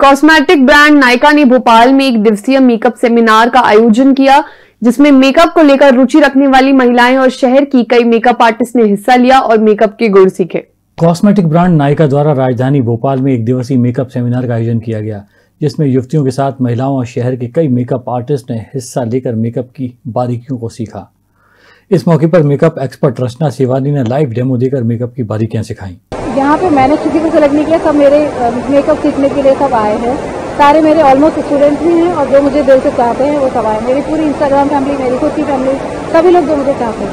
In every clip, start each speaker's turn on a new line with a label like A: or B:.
A: Cosmetic brand Nykaa ने भोपाल में एक दिवसीय मेकअप सेमिनार का आयोजन किया, जिसमें मेकअप को लेकर रुचि रखने वाली महिलाएँ और शहर की कई मेकअप आर्टिस्ट ने हिस्सा लिया और मेकअप के गुण सीखे।
B: कॉस्मेटिक ब्रांड नायका द्वारा राजधानी भोपाल में एक दिवसीय मेकअप सेमिनार का आयोजन किया गया, जिसमें युवतियों के साथ महिलाओं और शहर के कई मेकअप आर्टिस्ट ने हिस्सा लेकर मेकअप की बारीकियों को सीखा। इस मौके पर मेकअप एक्सपर्ट रचना सेवानी ने लाइव डेमो देकर मेकअप की बारीकियाँ सिखाई।
C: यहाँ पे मैंने किसी को सेलेक्ट नहीं किया सब मेरे मेकअप सीखने के लिए सब आए हैं। सारे मेरे ऑलमोस्ट स्टूडेंट्स भी हैं और जो मुझे दिल से चाहते हैं वो सब आए मेरी पूरी इंस्टाग्राम फैमिली मेरी खुद की फैमिली सभी लोग जो मुझे चाहते हैं।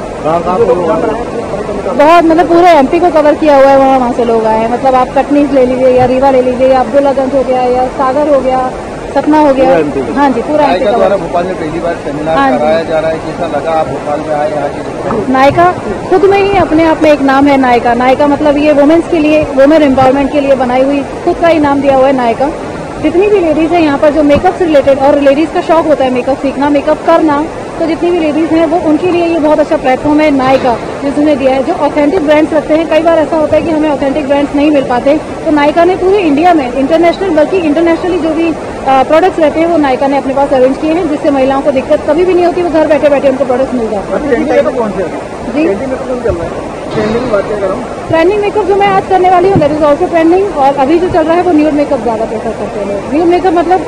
C: बहुत मतलब पूरे एमपी को कवर किया हुआ है वहाँ वहाँ से लोग आए हैं। मतलब आप कटनीज ले लीजिए या रीवा ले लीजिए या अब्दुल्लागंज हो गया या सागर हो गया सतना हो गया। हाँ जी पूरा
D: नायका द्वारा भोपाल में पहली बार सेमिनार
C: हाँ
D: कराया जा रहा है। कैसा लगा आप भोपाल में आए यहाँ की
C: नायका खुद में ही अपने आप में एक नाम है नायका। नायिका मतलब ये वुमेन्स के लिए वुमेन एम्पावरमेंट के लिए बनाई हुई खुद का ही नाम दिया हुआ है नायिका। जितनी भी लेडीज़ है यहाँ पर जो मेकअप से रिलेटेड और लेडीज़ का शौक होता है मेकअप सीखना मेकअप करना तो जितनी भी लेडीज़ हैं वो उनके लिए ये बहुत अच्छा प्लेटफॉर्म है नायका जिसने दिया है। जो ऑथेंटिक ब्रांड्स रखते हैं कई बार ऐसा होता है कि हमें ऑथेंटिक ब्रांड्स नहीं मिल पाते। तो नायका ने पूरे इंडिया में इंटरनेशनल बल्कि इंटरनेशनली जो भी प्रोडक्ट्स रहते हैं वो नायका ने अपने पास अरेंज किए हैं जिससे महिलाओं को दिक्कत कभी भी नहीं होती वो घर बैठे बैठे उनको प्रोडक्ट्स मिल जाते हैं। जी? ट्रेंडिंग मेकअप जो मैं आज करने वाली हूँ दैट इज़ ऑल्सो ट्रेंडिंग और अभी जो चल रहा है वो न्यूड मेकअप ज़्यादा प्रेफर करते हैं न्यूड मेकअप मतलब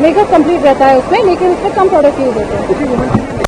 C: मेकअप कंप्लीट रहता है उसमें लेकिन उसमें कम प्रोडक्ट यूज़ होते हैं।